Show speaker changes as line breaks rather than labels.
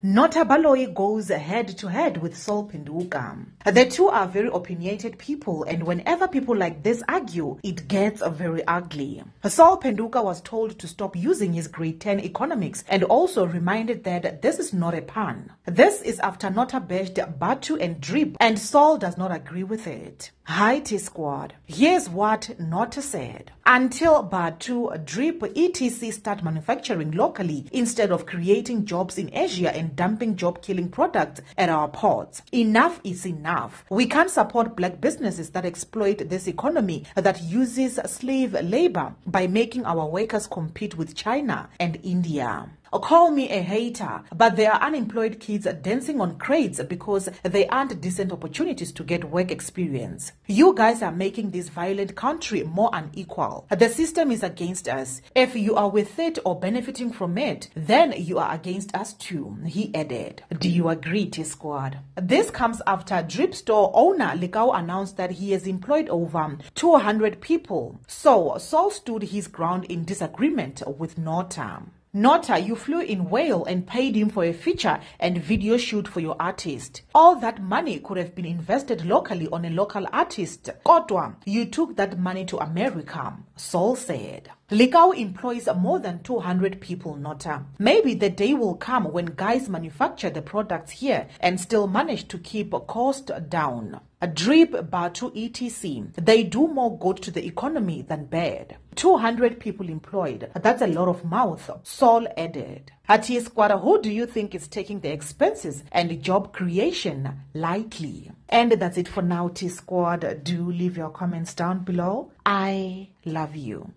Nota Baloyi goes head to head with Sol Phenduka. The two are very opinionated people, and whenever people like this argue, it gets very ugly. Sol Phenduka was told to stop using his grade 10 economics and also reminded that this is not a pun. This is after Nota bashed Bathu and Drip, and Sol does not agree with it. Hi T Squad. Here's what Nota said. Until Bathu, Drip, etc. start manufacturing locally instead of creating jobs in Asia and dumping job killing products at our ports. Enough is enough. We can't support black businesses that exploit this economy that uses slave labor by making our workers compete with China and India. Call me a hater, but there are unemployed kids dancing on crates because they aren't decent opportunities to get work experience. You guys are making this violent country more unequal. The system is against us. If you are with it or benefiting from it, then you are against us too, he added. Do you agree, T Squad? This comes after Drip Store owner Lekau announced that he has employed over 200 people. So Sol stood his ground in disagreement with Nota. Nota, you flew in Wale and paid him for a feature and video shoot for your artist. All that money could have been invested locally on a local artist. Kodwa, you took that money to America, Sol said. Lekau employs more than 200 people, Nota. Maybe the day will come when guys manufacture the products here and still manage to keep cost down. A drip bar, Bathu etc. They do more good to the economy than bad. 200 people employed. That's a lot of mouth, Sol added. Ati Squad, who do you think is taking the expenses and job creation lightly? And that's it for now, T Squad. Do leave your comments down below. I love you.